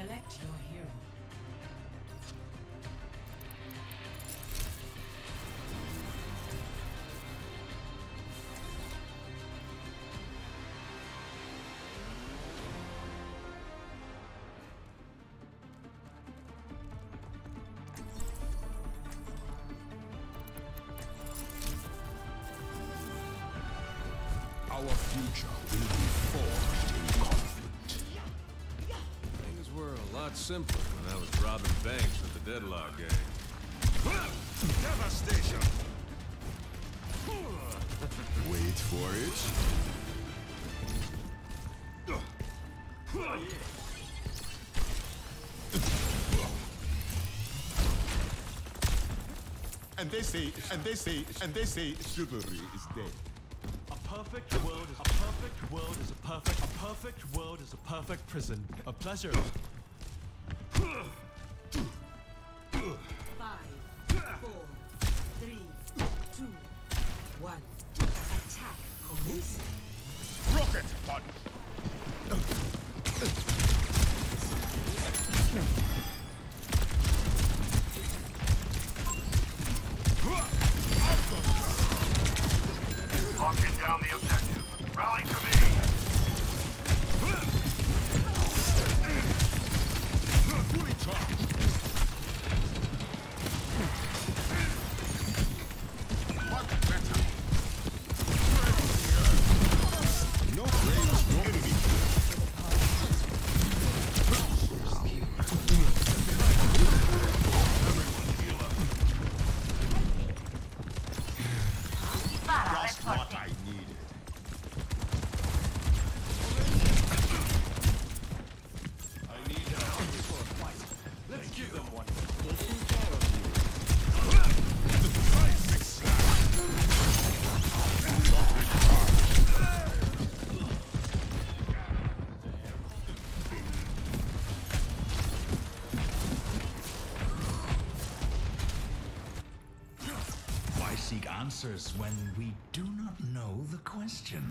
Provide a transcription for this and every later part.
Select your hero. Our future will be forged lot simpler when I was robbing banks with the Deadlock gang. Devastation! Wait for it. And they say, and they say, and they say chivalry is dead. A perfect world is a perfect world is a perfect a perfect world is a perfect prison. A pleasure. Locking down the objective. Answers when we do not know the question?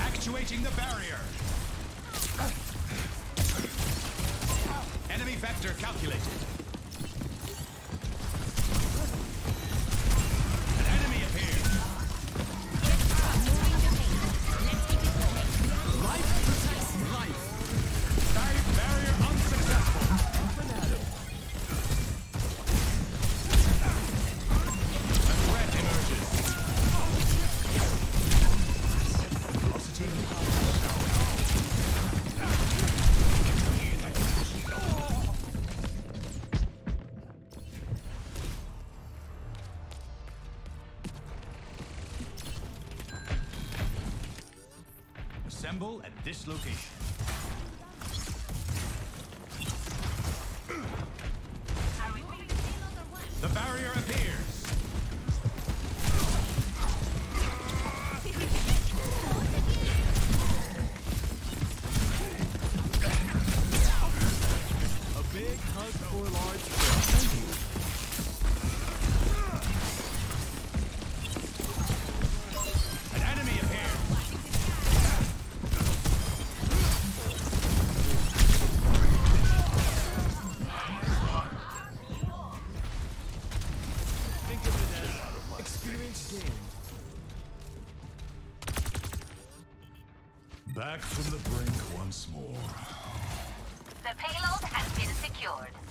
Actuating the barrier. Enemy vector calculated. at this location. Back from the brink once more. The payload has been secured.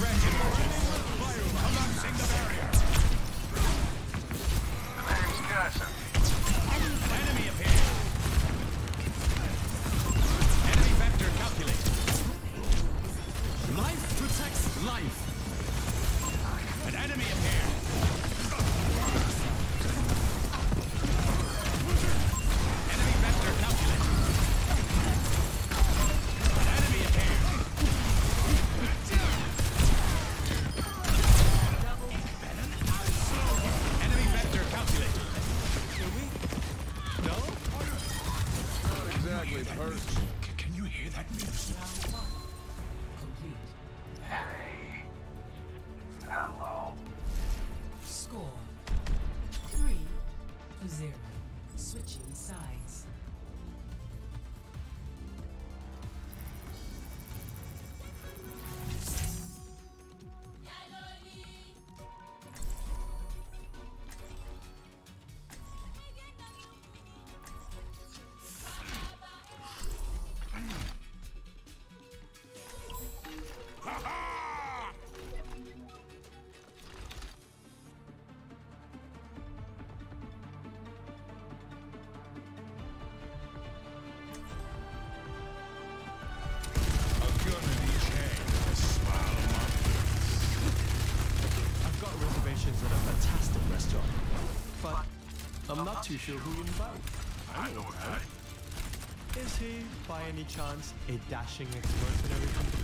Refuge. I'm not too sure who you invite. I know Is he, by any chance, a dashing ex-mercenary from the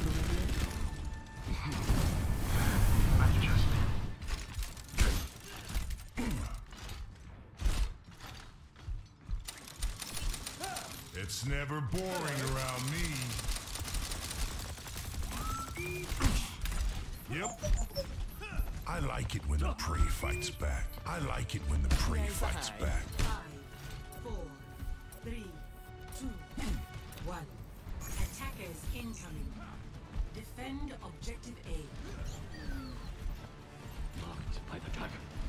It's never boring around me. like it when the prey fights back. I like it when the prey fights back. Five, four, three, two, one. Attackers incoming. Defend objective A. Locked by the dragon.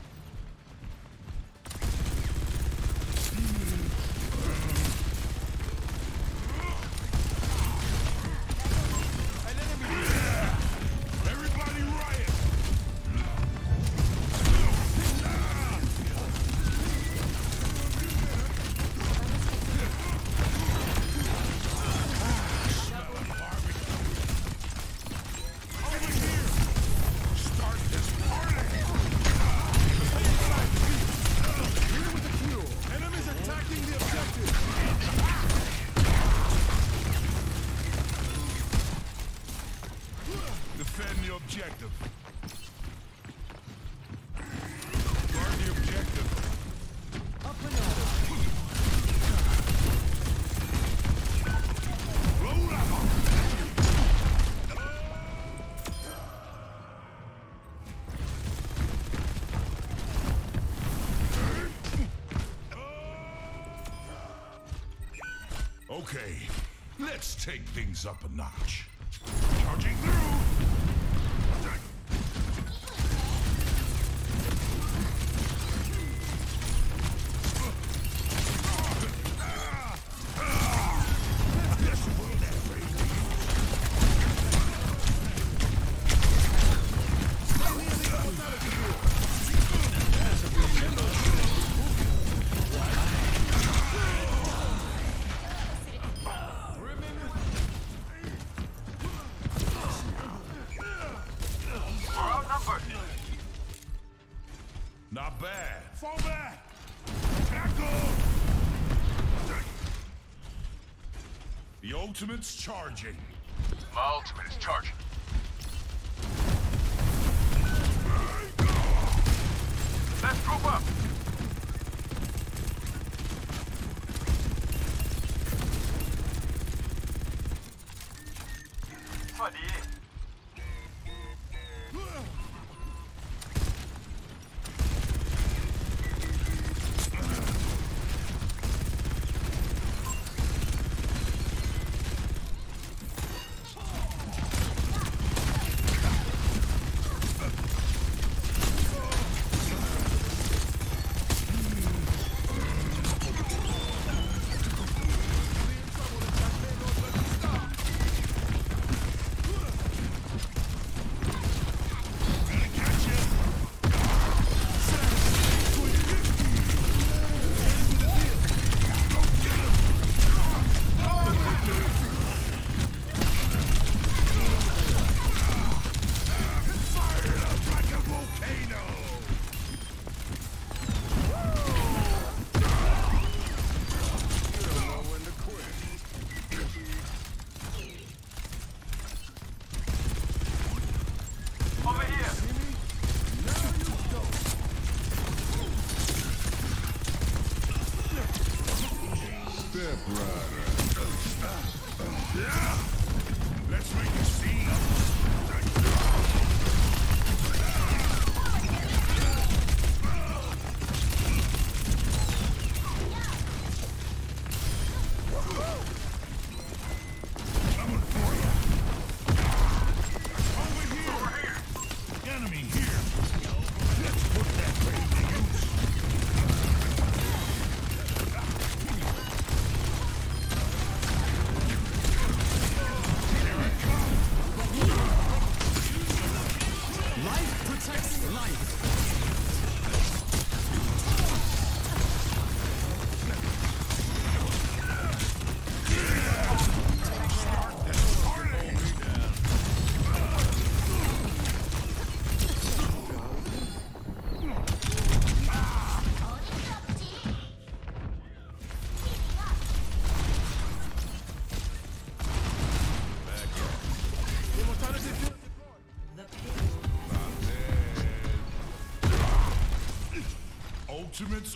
Let's take things up a notch. ultimate's charging. Ultimates is charging.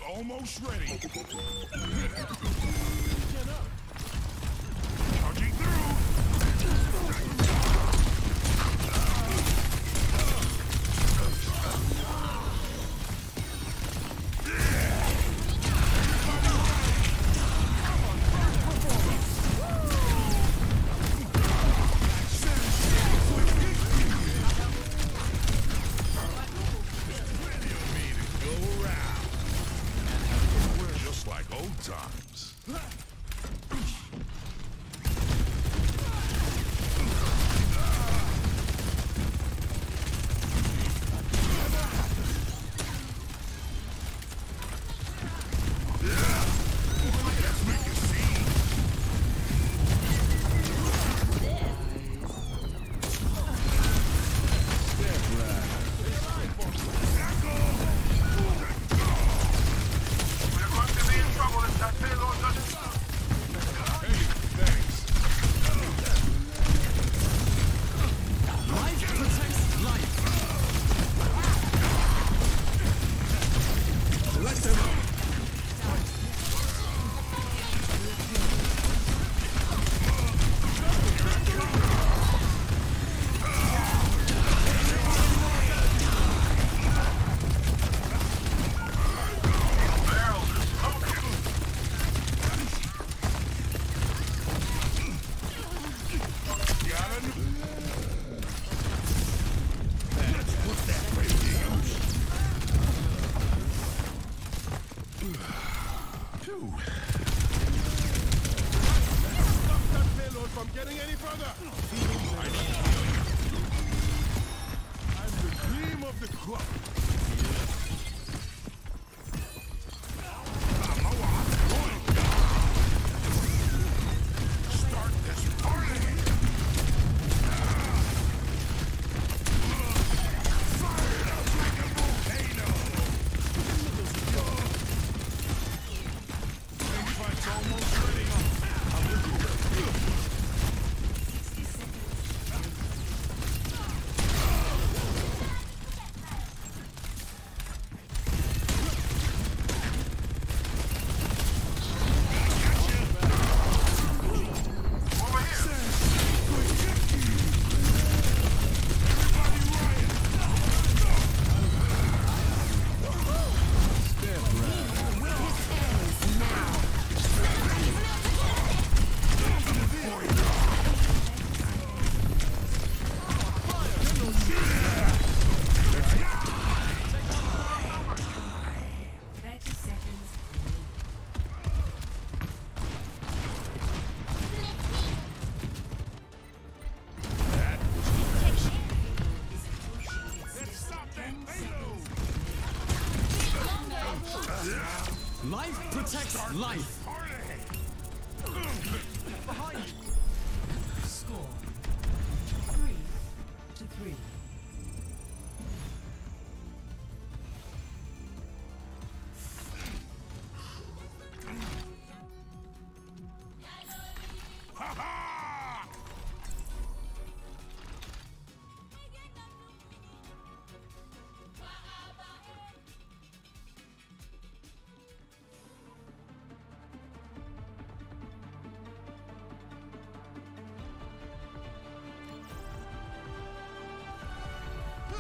almost ready. Another!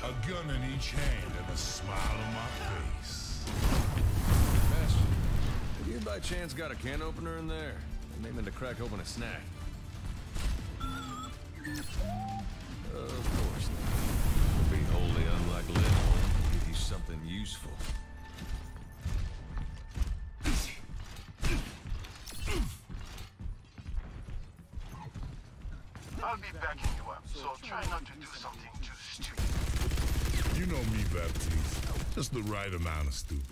A gun in each hand and a smile on my face. Master, have you by chance got a can opener in there? I'm aiming to crack open a snack. Of course not. Be wholly unlike Lindholm. Give you something useful. I'll be backing you up, so try not to do something too stupid. You know me, Baptiste. Just the right amount of stupid.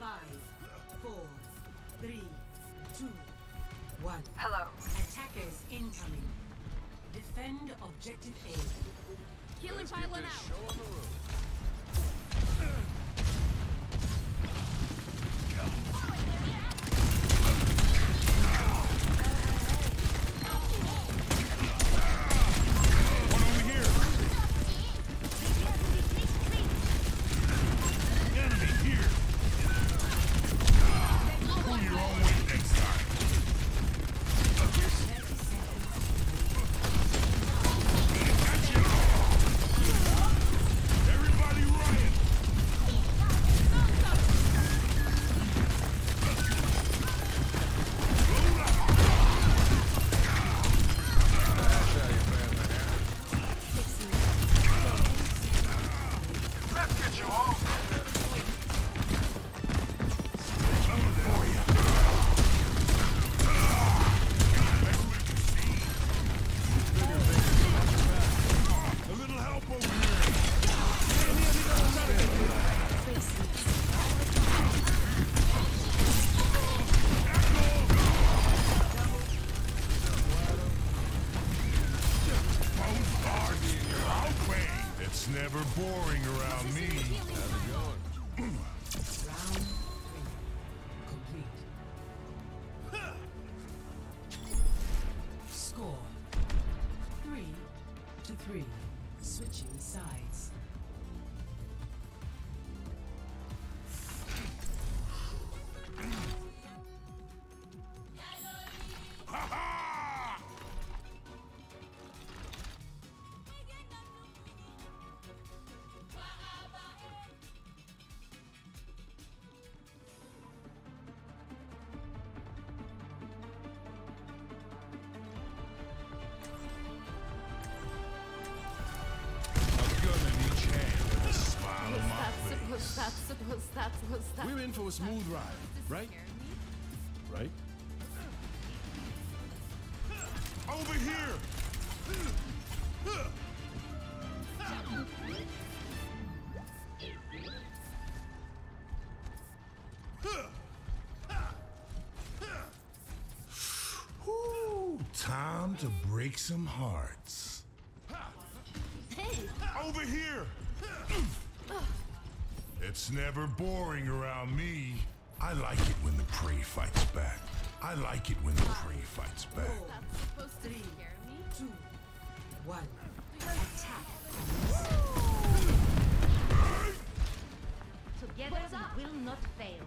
Five, four, three, two, one. Hello. Attackers incoming. Defend objective A. to three. Switching sides. We're in for a smooth ride, right? Right? Over here! Whew, time to break some hearts. Hey, Over here! It's never boring around me. I like it when the prey fights back. I like it when the prey fights back. that's supposed to scare me. Two. One. Attack. Together we will not fail.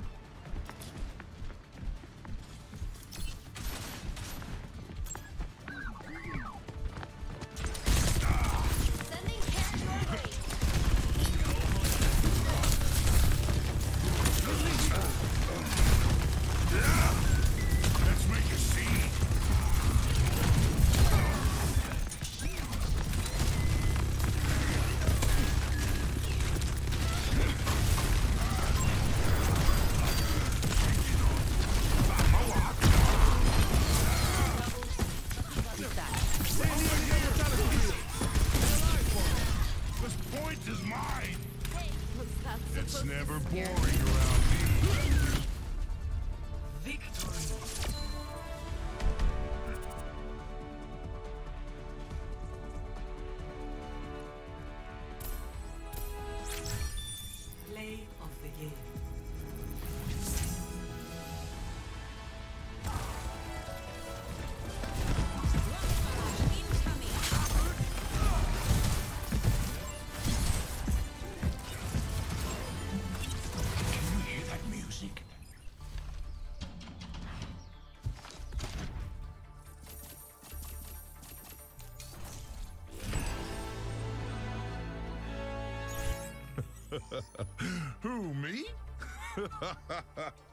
Who, me?